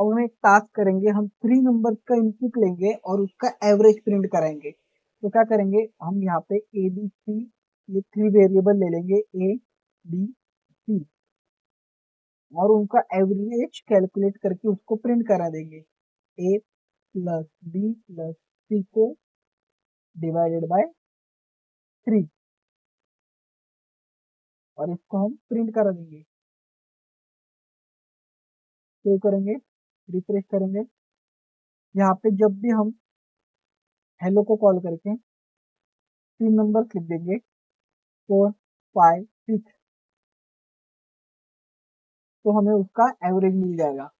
अब हम एक टास्क करेंगे, हम थ्री नंबर का इनपुट लेंगे और उसका एवरेज प्रिंट करेंगे तो क्या करेंगे? हम यहाँ पे ए बी सी ये थ्री वेरिएबल ले लेंगे ए बी सी और उनका एवरेज कैलकुलेट करके उसको प्रिंट करा देंगे। A plus B plus C को डिवाइडेड बाय थ्री और इसको हम प्रिंट करा देंगे। सेव करेंगे। रिफ्रेश करेंगे। यहाँ पे जब भी हम हेलो को कॉल करके तीन नंबर लिख देंगे फोर फाइव सिक्स तो हमें उसका एवरेज मिल जाएगा।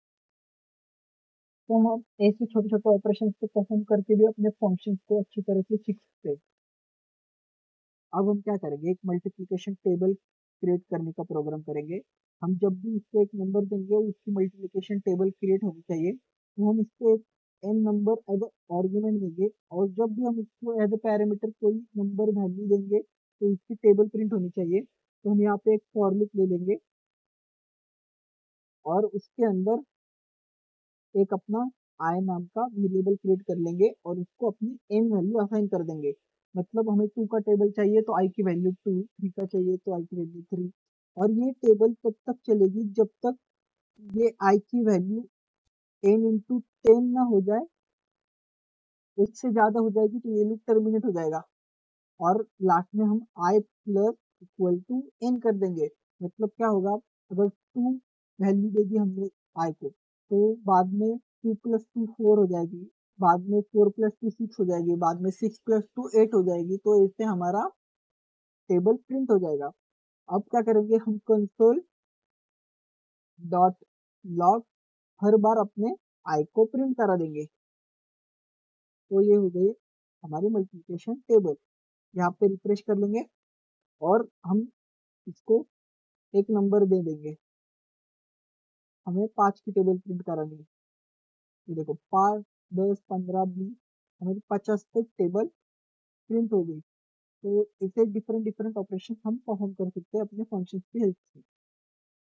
तो हम ऐसे छोटे छोटे ऑपरेशन को परफॉर्म करके भी अपने फ़ंक्शन को अच्छी तरह से सीख सकते हैं। अब हम क्या करेंगे? एक मल्टीप्लिकेशन टेबल क्रिएट करने का प्रोग्राम करेंगे। हम जब भी इसको एक नंबर देंगे, उसकी मल्टीप्लिकेशन टेबल क्रिएट होनी चाहिए। तो हम इसको एक एन नंबर एज आर्ग्यूमेंट देंगे और जब भी हम इसको एज ए पैरामीटर कोई नंबर वैल्यू देंगे तो इसकी टेबल प्रिंट होनी चाहिए। तो हम यहाँ पे एक फॉर लूप ले लेंगे और उसके अंदर एक अपना आई नाम का वेरिएबल क्रिएट कर लेंगे और उसको अपनी एन वैल्यू असाइन कर देंगे। मतलब हमें टू का टेबल चाहिए तो आई की वैल्यू टू थ्री का चाहिए तो आई की वैल्यू थ्री और ये टेबल तब तक चलेगी जब तक ये आई की वैल्यू टेन इंटू टेन ना हो जाए। एक से ज़्यादा हो जाएगी तो ये लूप टर्मिनेट हो जाएगा। और लास्ट में हम I plus equal to N कर देंगे। मतलब क्या होगा? अगर टू वैल्यू देगी हमने आई को तो बाद में टू प्लस टू फोर हो जाएगी। बाद में फोर प्लस टू सिक्स हो जाएगी। बाद में सिक्स प्लस टू एट हो जाएगी। तो इससे हमारा टेबल प्रिंट हो जाएगा। अब क्या करेंगे हम कंसोल डॉट लॉग हर बार अपने आई को प्रिंट करा देंगे। तो ये हो गई हमारी मल्टीप्लिकेशन टेबल यहाँ पे रिफ्रेश कर लेंगे और हम इसको एक नंबर दे देंगे। हमें पाँच की टेबल प्रिंट करानी है। तो देखो, पाँच, दस, पंद्रह, बीस, हमारी पचास तक टेबल प्रिंट हो गई। तो इसे डिफरेंट डिफरेंट ऑपरेशन हम परफॉर्म कर सकते हैं अपने फ़ंक्शन की हेल्प से।